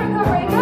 America right now.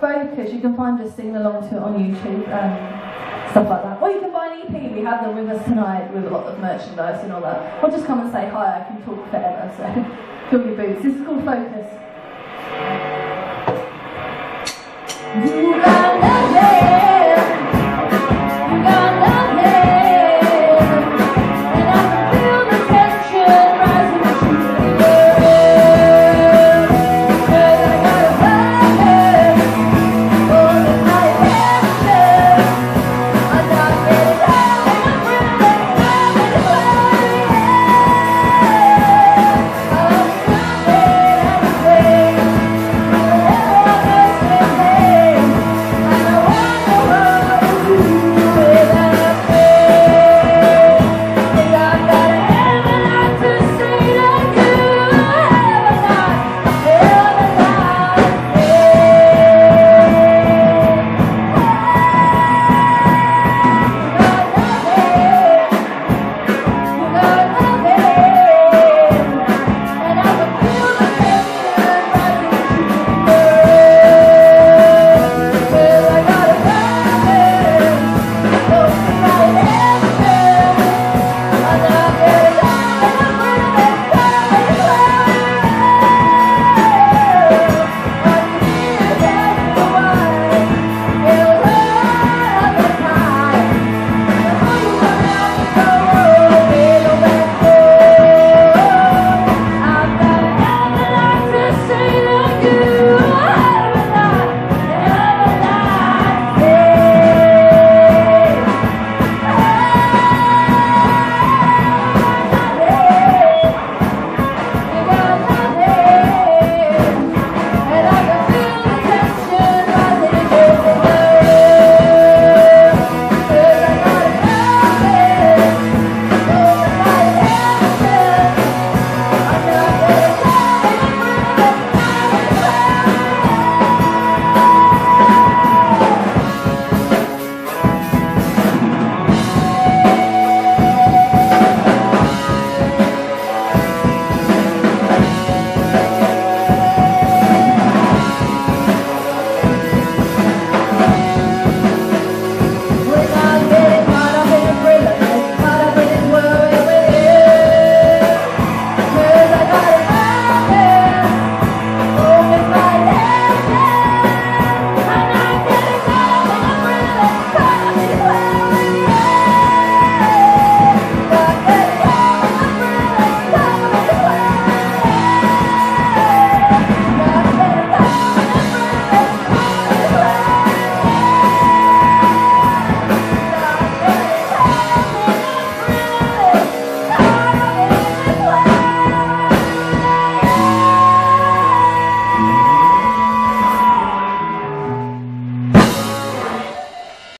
Focus. You can find us singing along to it on YouTube, um, stuff like that. Or you can buy an EP. We have them with us tonight with a lot of merchandise and all that. Or just come and say hi. I can talk forever, so fill your boots. This is called Focus.